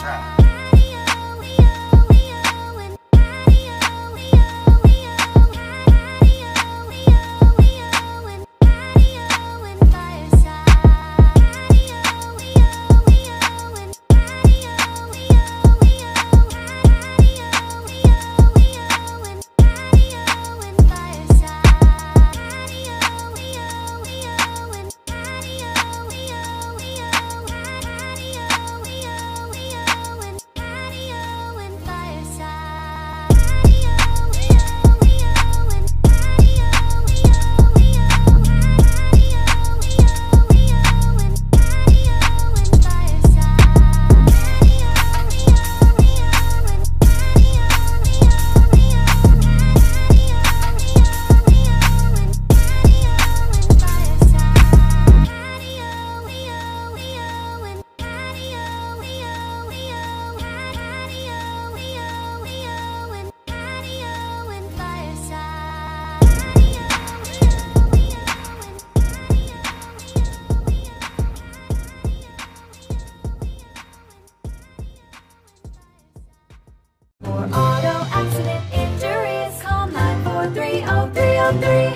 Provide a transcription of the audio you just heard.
drop. Three.